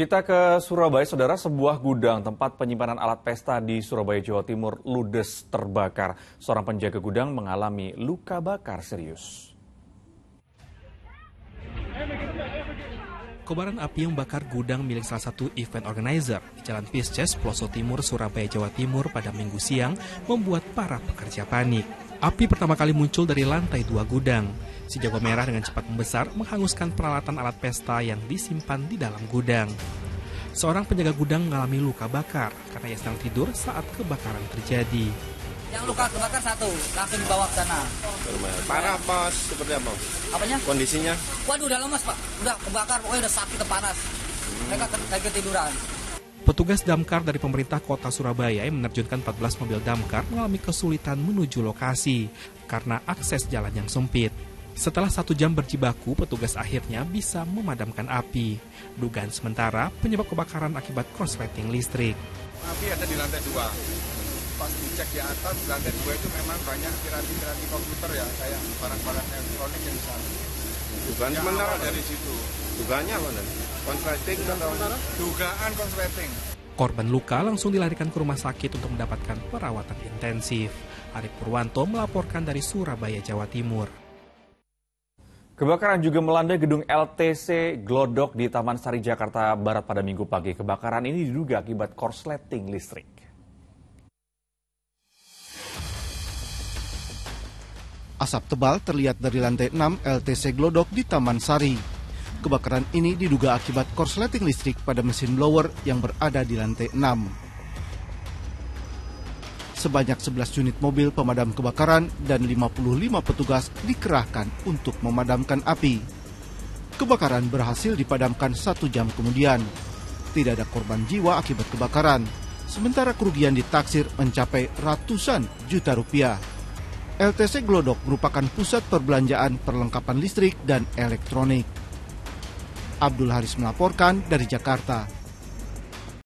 Kita ke Surabaya, saudara. Sebuah gudang tempat penyimpanan alat pesta di Surabaya, Jawa Timur ludes terbakar. Seorang penjaga gudang mengalami luka bakar serius. Kobaran api yang membakar gudang milik salah satu event organizer di Jalan Pisces, Ploso Timur, Surabaya, Jawa Timur pada minggu siang membuat para pekerja panik. Api pertama kali muncul dari lantai dua gudang. Si jago merah dengan cepat membesar menghanguskan peralatan alat pesta yang disimpan di dalam gudang. Seorang penjaga gudang mengalami luka bakar karena ia sedang tidur saat kebakaran terjadi. Yang luka kebakar satu, langsung dibawa ke sana. Parah mas, seperti apa? Apanya? Kondisinya? Waduh, udah lemas pak. Udah kebakar, pokoknya udah sakit, panas. Mereka lagi ketiduran. Petugas damkar dari pemerintah kota Surabaya yang menerjunkan 14 mobil damkar mengalami kesulitan menuju lokasi karena akses jalan yang sempit. Setelah satu jam berjibaku, petugas akhirnya bisa memadamkan api. Dugaan sementara penyebab kebakaran akibat korsleting listrik. Api ada di lantai dua. Pas dicek di atas, di lantai dua itu memang banyak piranti-piranti komputer ya, kayak barang-barang elektronik yang sana. Dugaan Ya, sementara dari situ. Dugaannya apa nih? Konsleting atau Dugaan konsleting. Korban luka langsung dilarikan ke rumah sakit untuk mendapatkan perawatan intensif. Arif Purwanto melaporkan dari Surabaya, Jawa Timur. Kebakaran juga melanda gedung LTC Glodok di Taman Sari, Jakarta Barat pada minggu pagi. Kebakaran ini diduga akibat korsleting listrik. Asap tebal terlihat dari lantai 6 LTC Glodok di Taman Sari. Kebakaran ini diduga akibat korsleting listrik pada mesin blower yang berada di lantai 6 sebanyak 11 unit mobil pemadam kebakaran dan 55 petugas dikerahkan untuk memadamkan api. Kebakaran berhasil dipadamkan satu jam kemudian. Tidak ada korban jiwa akibat kebakaran, sementara kerugian ditaksir mencapai ratusan juta rupiah. LTC Glodok merupakan pusat perbelanjaan perlengkapan listrik dan elektronik. Abdul Haris melaporkan dari Jakarta.